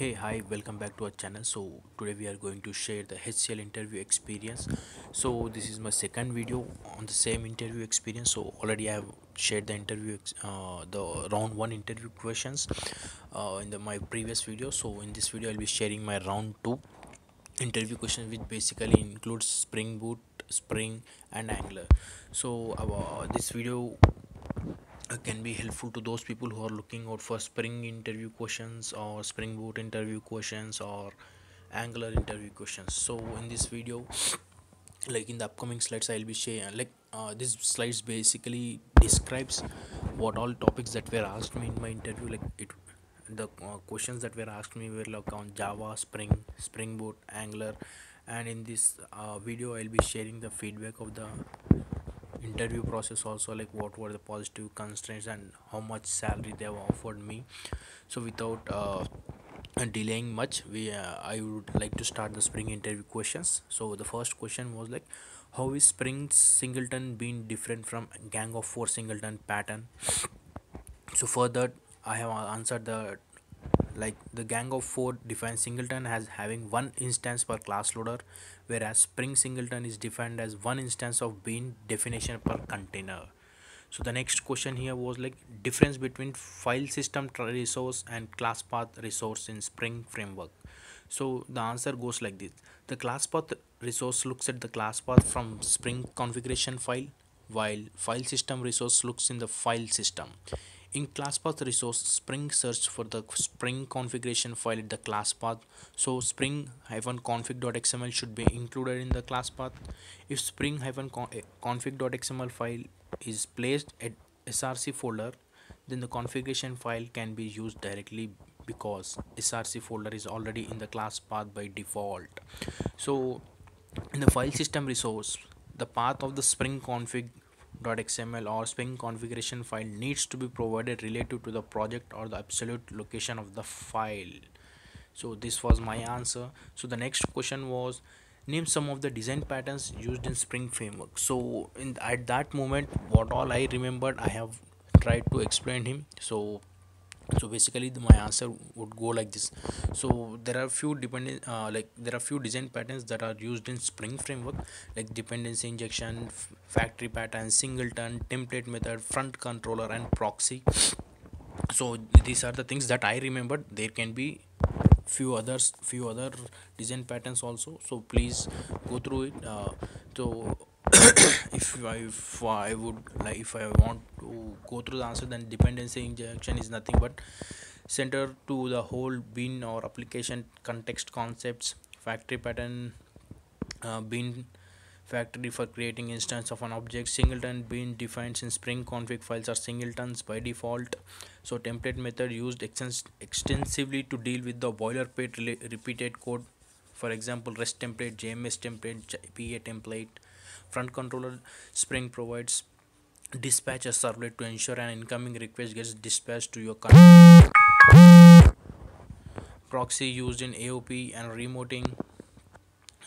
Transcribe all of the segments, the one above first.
hey hi welcome back to our channel. So today we are going to share the hcl interview experience. So this is my second video on the same interview experience. So already i have shared the interview uh, the round one interview questions uh, in the my previous video. So in this video i'll be sharing my round two interview questions which basically includes spring boot spring and angular so uh, this video can be helpful to those people who are looking out for spring interview questions or spring boot interview questions or angular interview questions. So in this video like in the upcoming slides i'll be sharing like uh, this slides basically describes what all topics that were asked me in my interview like it the uh, questions that were asked me were like on java spring spring boot angular. And in this uh, video i'll be sharing the feedback of the interview process also like what were the positive constraints and how much salary they have offered me. So without uh, delaying much we uh, i would like to start the spring interview questions. So the first question was like how is spring singleton being different from gang of four singleton pattern? So for that i have answered the like the gang of four defines singleton as having one instance per class loader whereas spring singleton is defined as one instance of bean definition per container. So the next question here was like difference between file system resource and class path resource in spring framework. So the answer goes like this. The class path resource looks at the class path from spring configuration file while file system resource looks in the file system in ClassPath resource spring search for the spring configuration file at the ClassPath. so Spring-config.xml should be included in the ClassPath. if spring hyphen eh, file is placed at src folder then the configuration file can be used directly because src folder is already in the ClassPath by default so in the file system resource the path of the spring config .xml or spring configuration file needs to be provided relative to the project or the absolute location of the file. So this was my answer. So the next question was name some of the design patterns used in spring framework. So in at that moment what all i remembered i have tried to explain him. So so basically the, my answer would go like this. So there are few dependent uh, like there are few design patterns that are used in spring framework like dependency injection factory pattern singleton template method front controller and proxy. So these are the things that i remembered there can be few others few other design patterns also. So please go through it. Uh, so if I, if I would like if I want to go through the answer then dependency injection is nothing but center to the whole bean or application context concepts factory pattern uh, bean factory for creating instance of an object singleton bean defines in spring config files are singletons by default. So template method used extens- extensively to deal with the boilerplate repeated code. For example rest template jms template pa template front controller spring provides dispatcher servlet to ensure an incoming request gets dispatched to your proxy used in aop and remoting.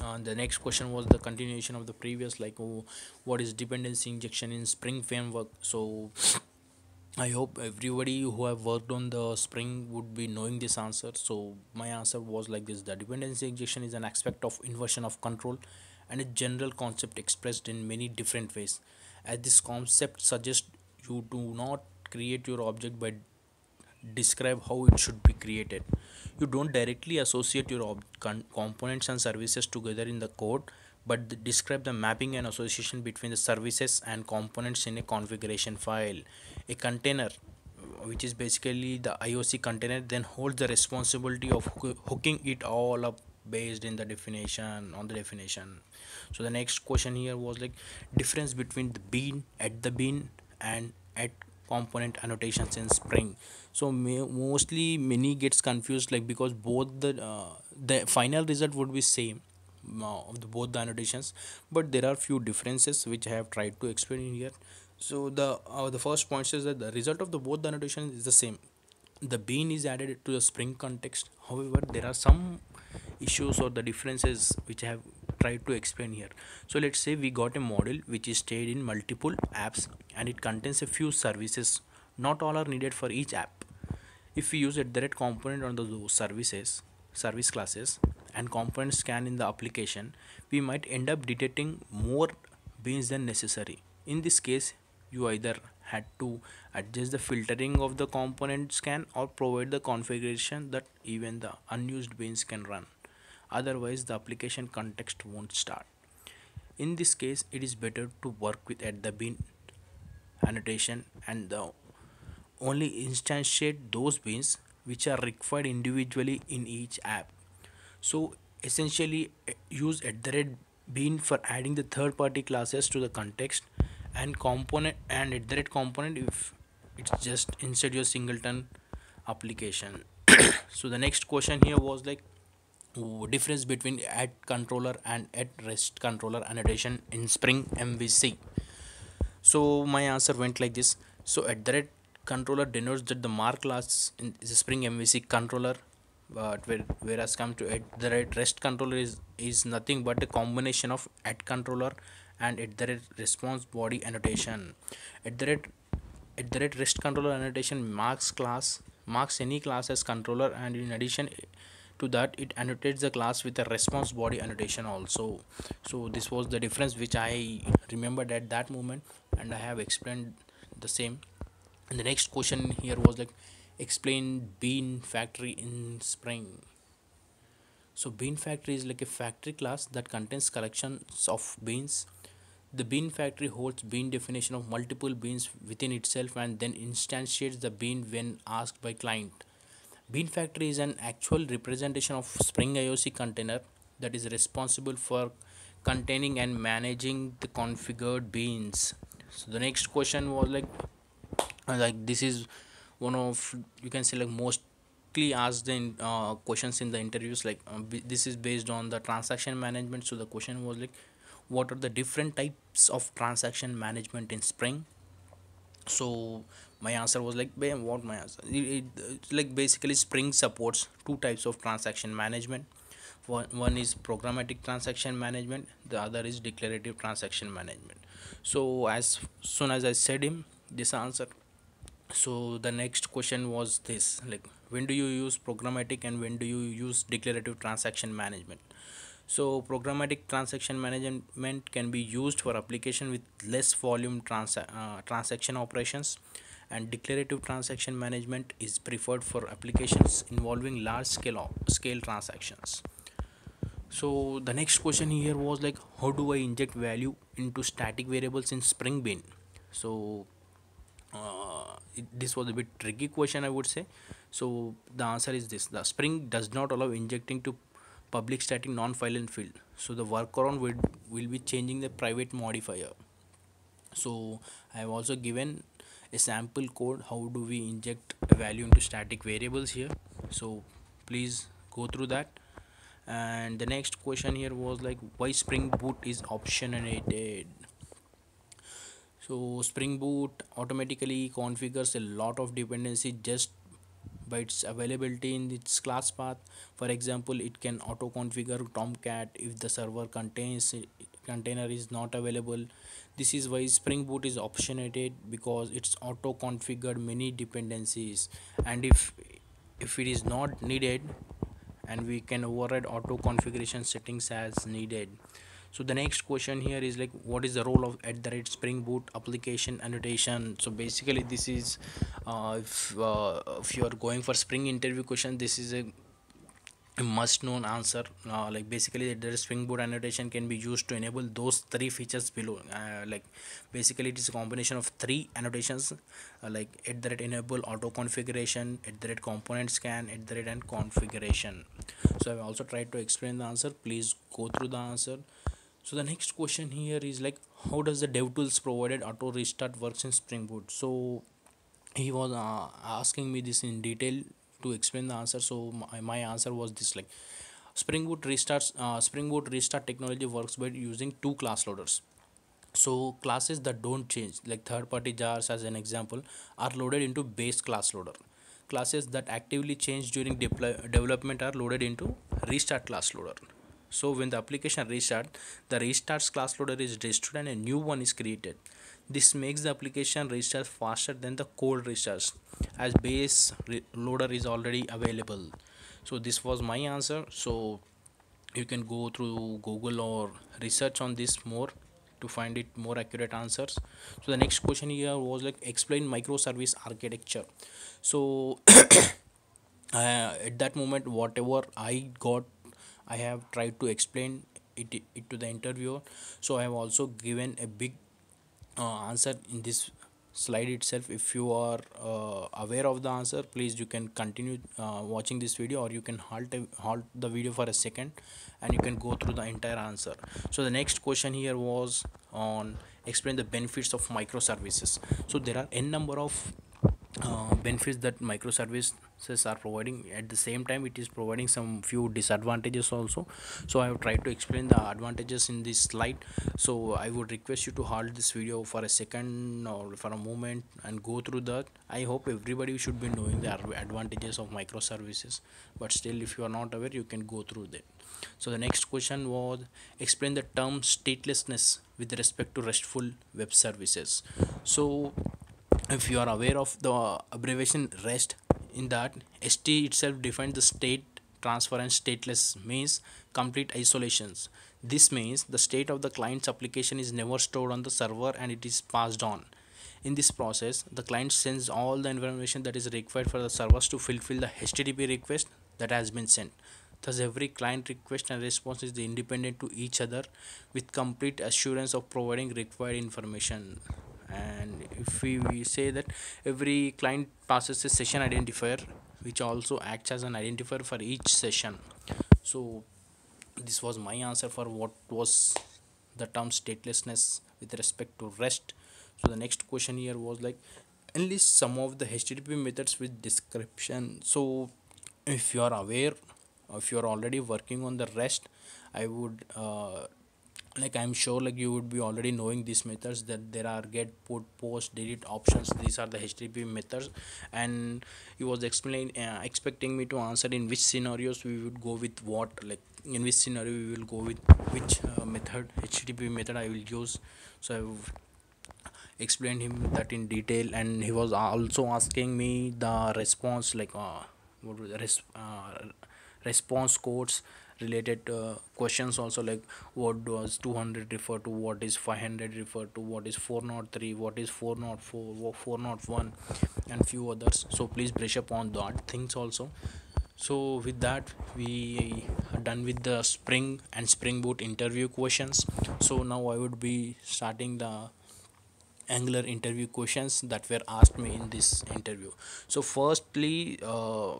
Uh, the next question was the continuation of the previous like oh, what is dependency injection in spring framework? So i hope everybody who have worked on the spring would be knowing this answer. So my answer was like this. The dependency injection is an aspect of inversion of control and a general concept expressed in many different ways. As this concept suggests you do not create your object by describe how it should be created. You don't directly associate your ob- con- components and services together in the code but describe the mapping and association between the services and components in a configuration file. A container which is basically the ioc container then holds the responsibility of hoo- hooking it all up based in the definition on the definition. So the next question here was like difference between the bean at the bean and at component annotations in spring. So mostly many gets confused like because both the uh, the final result would be same uh, of the both the annotations but there are few differences which i have tried to explain here. So the uh, the first point says that the result of the both the annotations is the same the bean is added to the spring context. However there are some issues or the differences which i have tried to explain here. So let's say we got a model which is stayed in multiple apps and it contains a few services. Not all are needed for each app. If we use a direct component on the services service classes and component scan in the application we might end up detecting more beans than necessary. In this case you either had to adjust the filtering of the component scan or provide the configuration that even the unused beans can run. Otherwise the application context won't start. In this case it is better to work with at the bean annotation and the only instantiate those beans which are required individually in each app. So essentially uh, use at the rate bean for adding the third party classes to the context and component and at the rate component if it's just inside your singleton application. So the next question here was like difference between add controller and at rest controller annotation in spring mvc so my answer went like this. So at the rate controller denotes that the mark class in is a spring mvc controller but whereas come to at the rate rest controller is is nothing but a combination of at controller and at the rate response body annotation. At the rate at the rate rest controller annotation marks class marks any class as controller and in addition to that it annotates the class with a response body annotation also. So this was the difference which i remembered at that moment and i have explained the same. And the next question here was like explain bean factory in spring. So bean factory is like a factory class that contains collections of beans the bean factory holds bean definition of multiple beans within itself and then instantiates the bean when asked by client. Bean factory is an actual representation of spring ioc container that is responsible for containing and managing the configured beans. So the next question was like uh, like this is one of you can say like mostly asked in uh, questions in the interviews like b- this is based on the transaction management. So the question was like what are the different types of transaction management in spring? So my answer was like what my answer? It, it, like basically spring supports two types of transaction management. One, one is programmatic transaction management the other is declarative transaction management. So as soon as i said him this answer so the next question was this like when do you use programmatic and when do you use declarative transaction management so programmatic transaction management can be used for application with less volume trans- uh, transaction operations. And declarative transaction management is preferred for applications involving large scale scale transactions. So the next question here was like how do i inject value into static variables in spring bean so uh, it, this was a bit tricky question i would say. So the answer is this. The spring does not allow injecting to public static non-final field. So the workaround will, will be changing the private modifier. So i have also given a sample code how do we inject a value into static variables here. So please go through that. And the next question here was like why spring boot is optionated? So spring boot automatically configures a lot of dependency just by its availability in its class path. For example it can auto configure tomcat if the server contains container is not available. This is why spring boot is optionated because it's auto configured many dependencies. And if if it is not needed and we can override auto configuration settings as needed so the next question here is like what is the role of at the rate spring boot application annotation? So basically this is uh, if, uh, if you are going for spring interview question this is a must known answer. Uh, like basically the spring boot annotation can be used to enable those three features below. Uh, like basically it is a combination of three annotations uh, like at the rate enable auto configuration at the rate component scan at the rate and configuration. So i've also tried to explain the answer. Please go through the answer so the next question here is like how does the devtools provided auto restart works in spring boot? So he was uh, asking me this in detail to explain the answer. So my, my answer was this like spring boot restarts uh, spring boot restart technology works by using two class loaders. So classes that don't change like third party jars as an example are loaded into base class loader. Classes that actively change during deploy, development are loaded into restart class loader so when the application restart the restarts class loader is destroyed and a new one is created. This makes the application restart faster than the code restarts as base loader is already available. So this was my answer. So you can go through google or research on this more to find it more accurate answers. So the next question here was like explain microservice architecture. So uh, at that moment whatever i got i have tried to explain it, it to the interviewer. So i have also given a big uh, answer in this slide itself. If you are uh, aware of the answer please you can continue uh, watching this video or you can halt a, halt the video for a second and you can go through the entire answer. So the next question here was on explain the benefits of microservices. So there are n number of uh, benefits that microservices are providing. At the same time it is providing some few disadvantages also. So i have tried to explain the advantages in this slide. So i would request you to halt this video for a second or for a moment and go through that. I hope everybody should be knowing the advantages of microservices but still if you are not aware you can go through that. So the next question was explain the term statelessness with respect to restful web services. So if you are aware of the abbreviation rest in that st itself defines the state transfer and stateless means complete isolations. This means the state of the client's application is never stored on the server and it is passed on. In this process the client sends all the information that is required for the servers to fulfill the http request that has been sent. Thus every client request and response is independent to each other with complete assurance of providing required information and if we, we say that every client passes a session identifier which also acts as an identifier for each session. So this was my answer for what was the term statelessness with respect to rest. So the next question here was like enlist some of the http methods with description. So if you are aware if you are already working on the rest i would uh, like i'm sure like you would be already knowing these methods that there are get put post delete options. These are the http methods. And he was explaining uh, expecting me to answer in which scenarios we would go with what like in which scenario we will go with which uh, method http method i will use. So i've explained him that in detail. And he was also asking me the response like uh, what was the res- uh, response codes related uh, questions also like what does 200 refer to what is 500 refer to what is 403 what is 404 401 and few others. So please brush up on that things also. So with that we are done with the spring and spring boot interview questions. So now i would be starting the angular interview questions that were asked me in this interview. So firstly uh,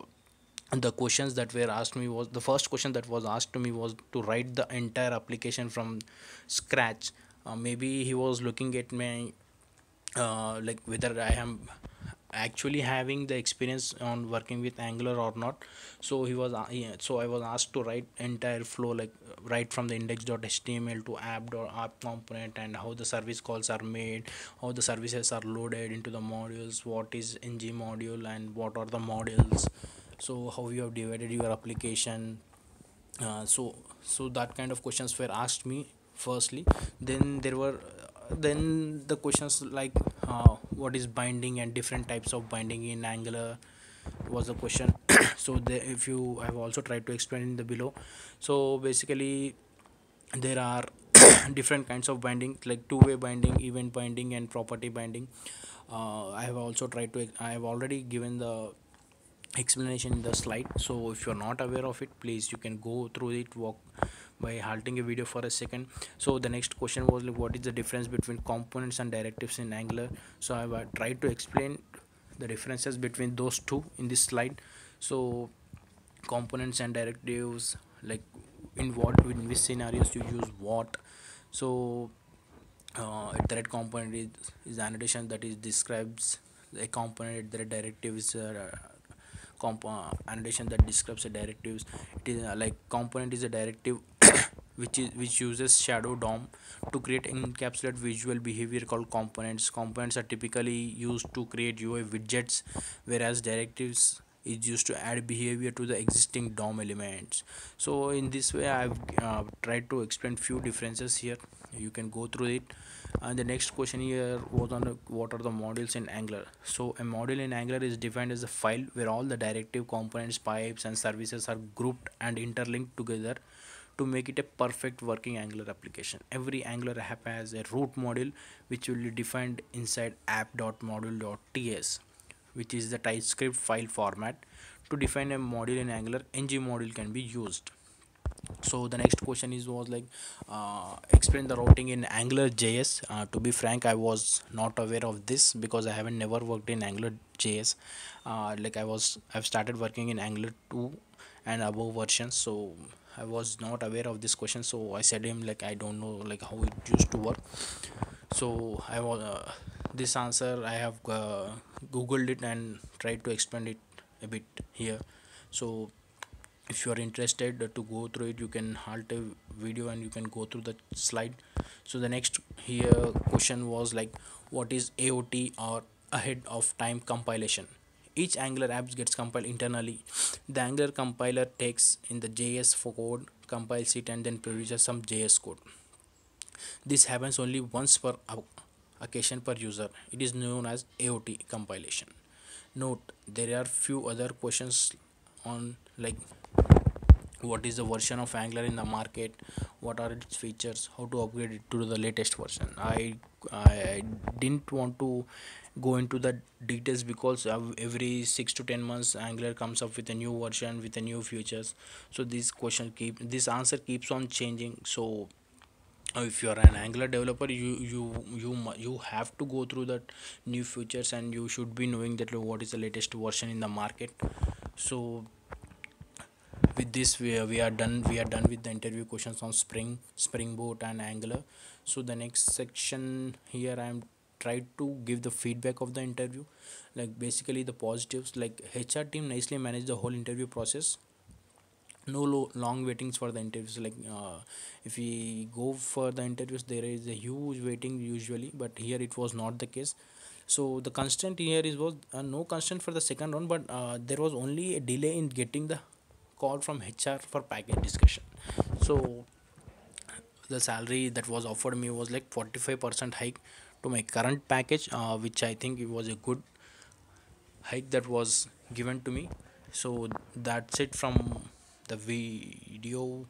the questions that were asked me was the first question that was asked to me was to write the entire application from scratch. Uh, maybe he was looking at me uh, like whether i am actually having the experience on working with angular or not. So he was uh, yeah, so i was asked to write entire flow like right from the index.html to app or app component and how the service calls are made how the services are loaded into the modules what is ng module and what are the modules so how you have divided your application uh, so so that kind of questions were asked me firstly. Then there were then the questions like uh, what is binding and different types of binding in angular was the question. So the, if you i have also tried to explain in the below. So basically there are different kinds of binding like two-way binding event binding and property binding. Uh, i have also tried to i have already given the explanation in the slide. So if you're not aware of it please you can go through it walk by halting a video for a second. So the next question was like what is the difference between components and directives in angular? So i've tried to explain the differences between those two in this slide. So components and directives like in what in which scenarios you use what? So uh, the red component is, is annotation that is describes a component the directive is uh, comp uh, annotation that describes the directives it is uh, like component is a directive which is which uses shadow dom to create encapsulate visual behavior called components components are typically used to create ui widgets whereas directives is used to add behavior to the existing DOM elements. So in this way, I've uh, tried to explain few differences here. You can go through it. And the next question here was on what are the modules in Angular. So a module in Angular is defined as a file where all the directive components, pipes, and services are grouped and interlinked together to make it a perfect working angular application. Every angular app has a root module which will be defined inside app.module.ts which is the typescript file format. To define a module in angular ng module can be used so the next question is was like uh, explain the routing in angular js uh, to be frank i was not aware of this because i haven't never worked in angular js uh, like i was i've started working in angular 2 and above versions. So I was not aware of this question. So I said him like I don't know like how it used to work. So I was uh, this answer I have uh, googled it and tried to explain it a bit here. So if you are interested to go through it you can halt a video and you can go through the slide so the next here question was like what is AOT or ahead of time compilation each Angular app gets compiled internally. The Angular compiler takes in the JS for code, compiles it, and then produces some JS code. This happens only once per occasion per user. It is known as AOT compilation. Note there are few other questions on like what is the version of Angular in the market, what are its features, how to upgrade it to the latest version. I I didn't want to go into the details because every six to ten months angular comes up with a new version with a new features. So this question keep this answer keeps on changing. So if you are an angular developer you you you you have to go through that new features and you should be knowing that what is the latest version in the market. So with this we are, we are done we are done with the interview questions on spring spring boot and angular. So the next section here i am tried to give the feedback of the interview. Like basically the positives like hr team nicely managed the whole interview process. No lo- long waitings for the interviews like uh, if we go for the interviews there is a huge waiting usually but here it was not the case. So the constant here is was uh, no constant for the second round but uh, there was only a delay in getting the call from hr for package discussion. So the salary that was offered me was like 45% hike to my current package uh, which i think it was a good hike that was given to me. So that's it from the video.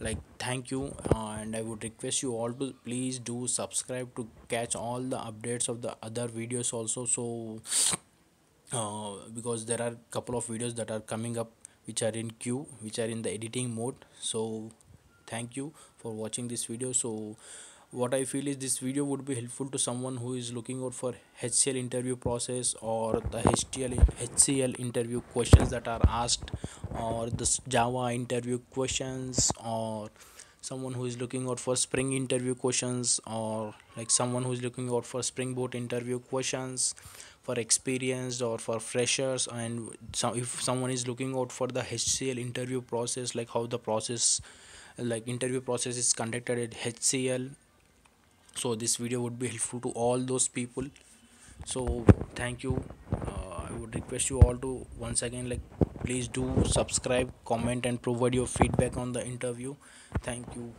Like thank you uh, and i would request you all to please do subscribe to catch all the updates of the other videos also. So uh, because there are a couple of videos that are coming up which are in queue which are in the editing mode. So thank you for watching this video. So what i feel is this video would be helpful to someone who is looking out for hcl interview process or the htl hcl interview questions that are asked or the java interview questions or someone who is looking out for spring interview questions or like someone who is looking out for spring boot interview questions for experienced or for freshers and so if someone is looking out for the hcl interview process like how the process like interview process is conducted at hcl so this video would be helpful to all those people. So thank you. Uh, i would request you all to once again like please do subscribe comment and provide your feedback on the interview. Thank you